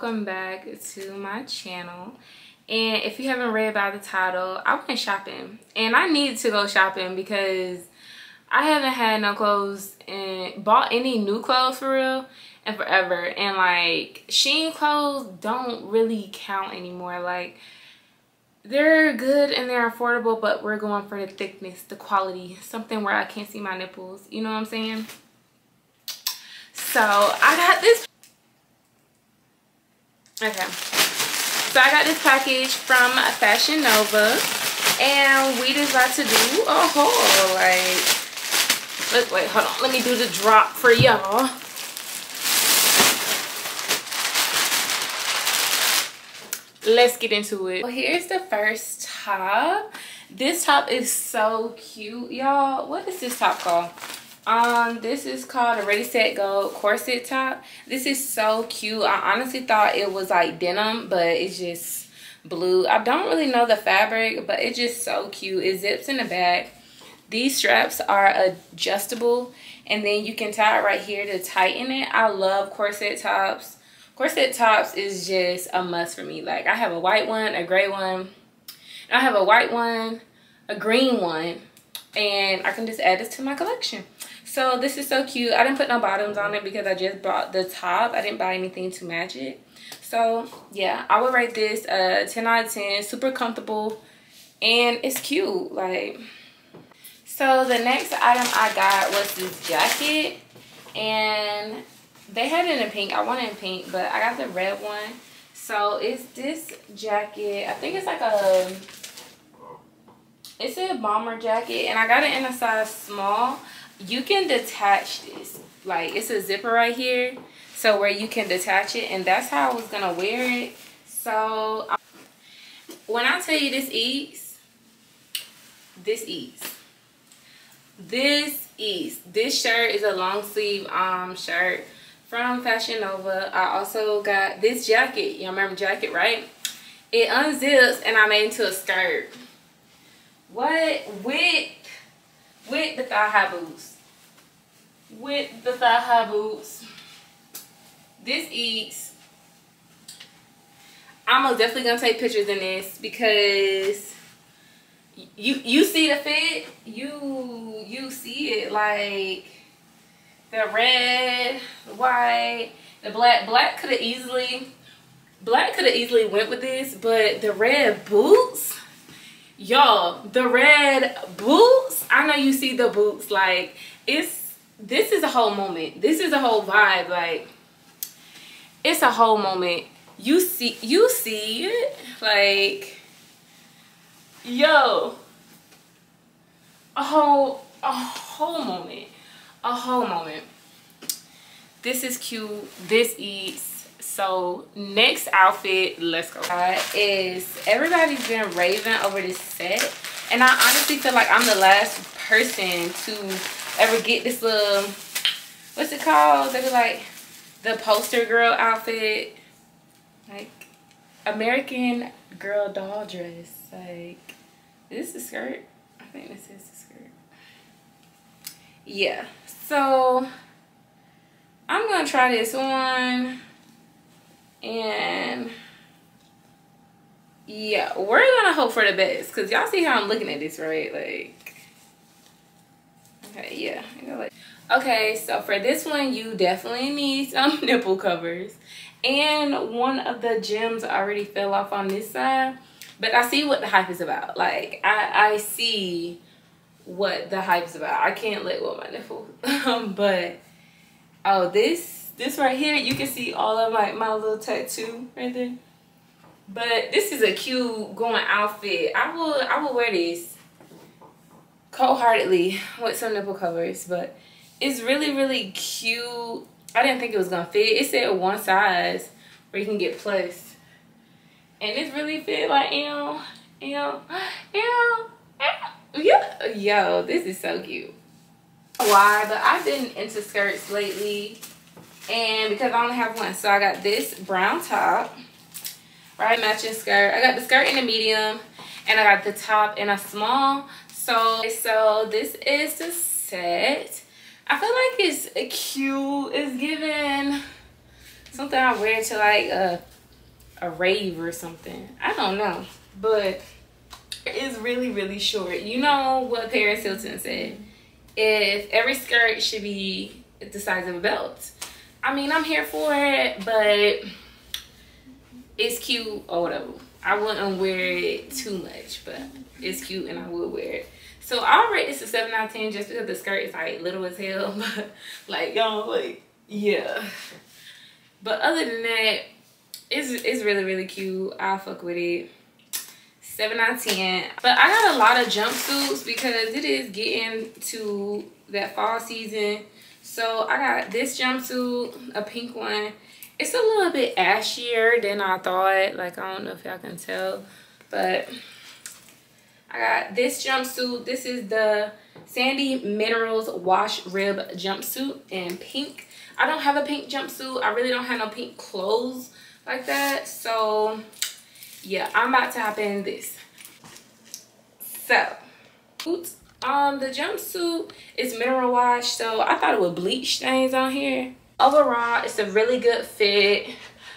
welcome back to my channel. And if you haven't read by the title i went shopping. And i need to go shopping because i haven't had no clothes and bought any new clothes for real and forever. And like Shein clothes don't really count anymore. Like they're good and they're affordable but we're going for the thickness the quality something where i can't see my nipples. You know what i'm saying? So i got this Okay. So I got this package from Fashion Nova. And we just about to do a haul. Like, look, wait, hold on. Let me do the drop for y'all. Let's get into it. Well, here's the first top. This top is so cute, y'all. What is this top called? Um this is called a ready set go corset top. This is so cute. I honestly thought it was like denim but it's just blue. I don't really know the fabric but it's just so cute. It zips in the back. These straps are adjustable and then you can tie it right here to tighten it. I love corset tops. Corset tops is just a must for me. Like i have a white one a gray one i have a white one a green one and i can just add this to my collection so this is so cute. I didn't put no bottoms on it because I just bought the top. I didn't buy anything to match it. So yeah, I would rate this a 10 out of 10. Super comfortable and it's cute. Like, so the next item I got was this jacket and they had it in pink. I wanted in pink, but I got the red one. So it's this jacket. I think it's like a, it's a bomber jacket and I got it in a size small you can detach this. Like it's a zipper right here so where you can detach it and that's how I was gonna wear it. So when I tell you this eats this eats this eats this shirt is a long sleeve um shirt from Fashion Nova. I also got this jacket. You remember jacket right? It unzips and I made into a skirt. What with with the thigh high boots with the thigh high boots. This eats. I'm definitely gonna take pictures in this because you you see the fit, you you see it like the red, the white, the black. Black could have easily black could have easily went with this, but the red boots, y'all, the red boots. I know you see the boots like it's this is a whole moment. This is a whole vibe. Like, it's a whole moment. You see, you see it. Like, yo, a whole, a whole moment. A whole moment. This is cute. This eats. So, next outfit, let's go. Uh, is everybody's been raving over this set. And I honestly feel like I'm the last person to ever get this little, what's it called? They be like the poster girl outfit. Like American Girl doll dress. Like, is this a skirt? I think this is a skirt. Yeah. So, I'm to try this on. And yeah, we're gonna hope for the best because y'all see how I'm looking at this, right? Like, Okay, yeah. Okay, so for this one, you definitely need some nipple covers. And one of the gems already fell off on this side. But I see what the hype is about. Like, I, I see what the hype is about. I can't let go of my nipple. but, oh, this, this right here, you can see all of my, my little tattoo right there. But this is a cute going outfit. I will, I will wear this cold-heartedly with some nipple covers but it's really really cute. I didn't think it was gonna fit. It said one size where you can get plus. And it's really fit like ew ew ew yeah yo this is so cute. Why but i've been into skirts lately and because i only have one so i got this brown top right matching skirt i got the skirt in a medium and i got the top in a small so so this is the set i feel like it's cute it's given something i wear to like a a rave or something. I don't know. But it's really, really short. You know what Paris Hilton said. If every skirt should be the size of a belt. I mean, I'm here for it, but it's cute or whatever. I wouldn't wear it too much, but it's cute and I would wear it. So I'll rate this a 7 out of 10 just because the skirt is like little as hell. But like y'all like yeah. But other than that, it's it's really, really cute. I'll fuck with it. 7 out of 10. But I got a lot of jumpsuits because it is getting to that fall season. So I got this jumpsuit, a pink one. It's a little bit ashier than I thought. Like, I don't know if y'all can tell. But I got this jumpsuit. This is the Sandy Minerals Wash Rib jumpsuit in pink. I don't have a pink jumpsuit. I really don't have no pink clothes like that. So, yeah, I'm about to hop in this. So. Um, the jumpsuit is mineral wash, so I thought it would bleach stains on here. Overall, it's a really good fit.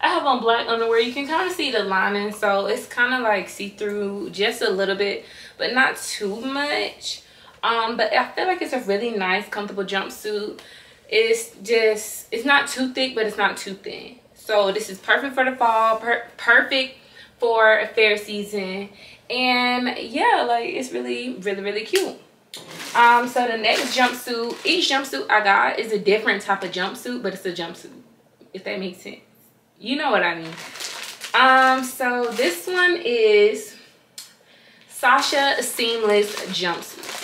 I have on black underwear. You can kind of see the lining, so it's kind of like see-through just a little bit, but not too much. Um, but I feel like it's a really nice, comfortable jumpsuit. It's just, it's not too thick, but it's not too thin. So this is perfect for the fall, per perfect for a fair season. And yeah, like it's really, really, really cute. Um, so the next jumpsuit, each jumpsuit I got is a different type of jumpsuit, but it's a jumpsuit, if that makes sense. You know what I mean. Um, so this one is Sasha Seamless Jumpsuit.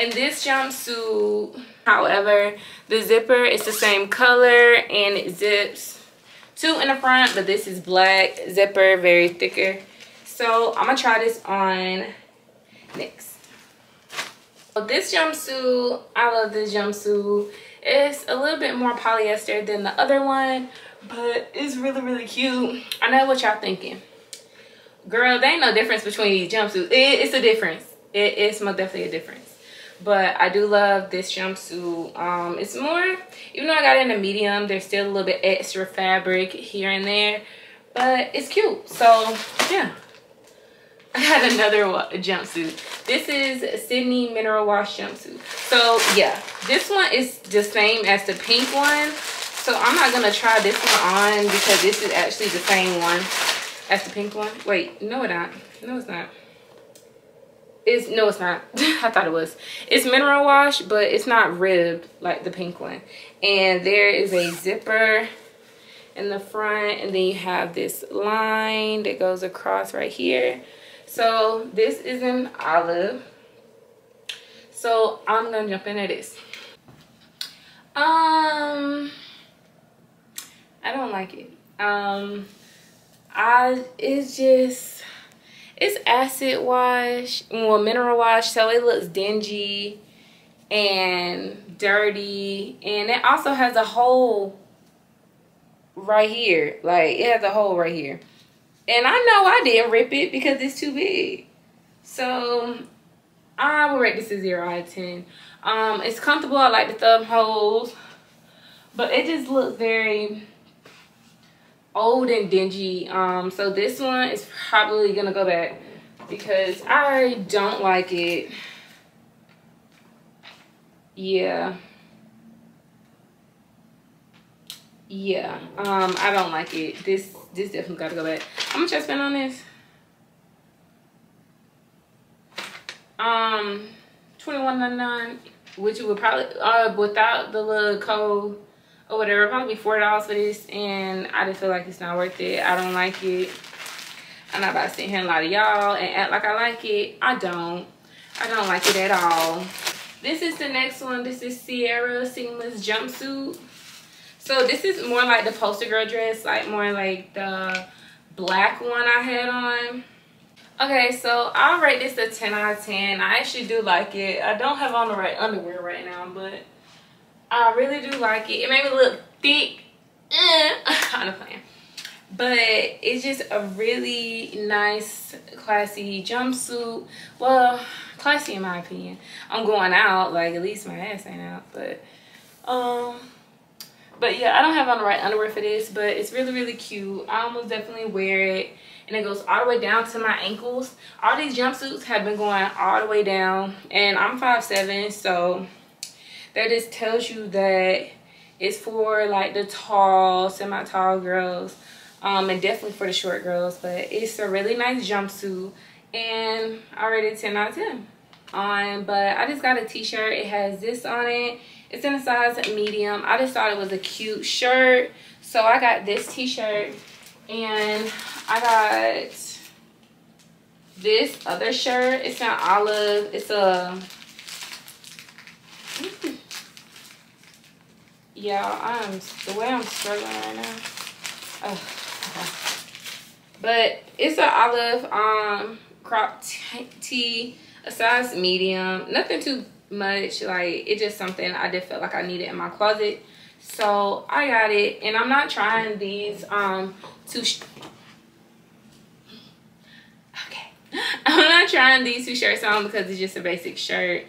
And this jumpsuit, however, the zipper is the same color and it zips two in the front, but this is black zipper, very thicker. So I'm gonna try this on next. So this jumpsuit, I love this jumpsuit. It's a little bit more polyester than the other one, but it's really, really cute. I know what y'all thinking. Girl, there ain't no difference between these jumpsuits. It, it's a difference. It, it's most definitely a difference. But I do love this jumpsuit. Um, it's more, even though I got it in a medium, there's still a little bit extra fabric here and there. But it's cute. So, yeah. I got another jumpsuit. This is Sydney Mineral Wash jumpsuit. So yeah, this one is the same as the pink one. So I'm not gonna try this one on because this is actually the same one as the pink one. Wait, no it not. No it's not. It's no it's not. I thought it was. It's mineral wash, but it's not ribbed like the pink one. And there is a zipper in the front and then you have this line that goes across right here so this is an olive. So I'm gonna jump into this. Um, I don't like it. Um, I it's just it's acid wash, well mineral wash, so it looks dingy and dirty, and it also has a hole right here. Like it has a hole right here. And I know I didn't rip it because it's too big. So I will rate this a 0 out of 10. Um, it's comfortable. I like the thumb holes. But it just looks very old and dingy. Um, so this one is probably going to go back because I don't like it. Yeah. Yeah. Um, I don't like it. This this definitely got to go back. How much I spent on this? Um, twenty one ninety nine, which would probably uh without the little code or whatever, probably four dollars for this, and I just feel like it's not worth it. I don't like it. I'm not about to sit here and lie to y'all and act like I like it. I don't. I don't like it at all. This is the next one. This is Sierra Seamless Jumpsuit. So this is more like the poster girl dress, like more like the black one I had on. Okay, so I'll rate this a 10 out of 10. I actually do like it. I don't have on the right underwear right now, but I really do like it. It made me look thick. Eh, kind of playing. But it's just a really nice, classy jumpsuit. Well, classy in my opinion. I'm going out, like at least my ass ain't out. But, um, but yeah i don't have on the right underwear for this but it's really really cute. I almost definitely wear it and it goes all the way down to my ankles. All these jumpsuits have been going all the way down and i'm five seven, so that just tells you that it's for like the tall semi-tall girls um and definitely for the short girls but it's a really nice jumpsuit and already 10 out of 10 on but i just got a t-shirt. It has this on it it's in a size medium. I just thought it was a cute shirt. So i got this t-shirt and i got this other shirt. It's an olive. It's a yeah i'm the way i'm struggling right now. Oh, but it's an olive um crop tee a size medium. Nothing too much like it's just something i just felt like i needed in my closet. So i got it and i'm not trying these um two okay. I'm not trying these two shirts on because it's just a basic shirt.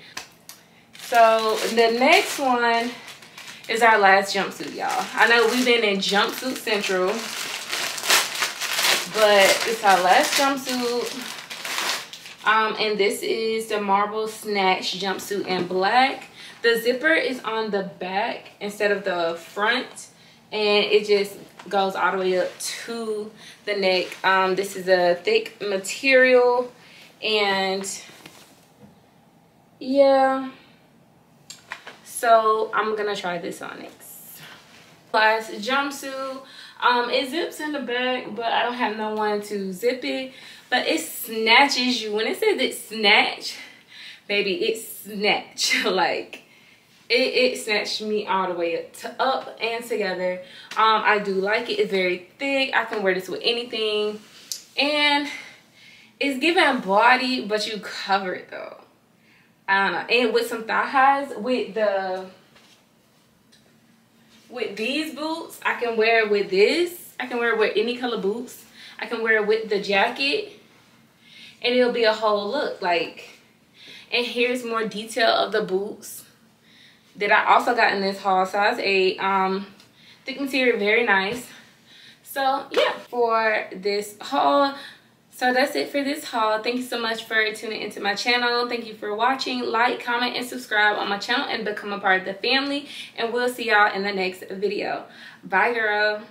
So the next one is our last jumpsuit y'all. I know we've been in jumpsuit central but it's our last jumpsuit um, and this is the Maribel Snatch jumpsuit in black. The zipper is on the back instead of the front. And it just goes all the way up to the neck. Um, this is a thick material. And yeah. So I'm going to try this on next. Last jumpsuit. Um, it zips in the back, but I don't have no one to zip it but it snatches you. When it says it snatch baby it snatch. Like it, it snatched me all the way up, to, up and together. Um i do like it. It's very thick. I can wear this with anything. And it's giving body but you cover it though. I don't know. And with some thigh highs with the with these boots i can wear it with this. I can wear it with any color boots. I can wear it with the jacket and it'll be a whole look like and here's more detail of the boots that I also got in this haul size 8 um thick material very nice. So yeah for this haul. So that's it for this haul. Thank you so much for tuning into my channel. Thank you for watching. Like comment and subscribe on my channel and become a part of the family. And we'll see y'all in the next video. Bye girl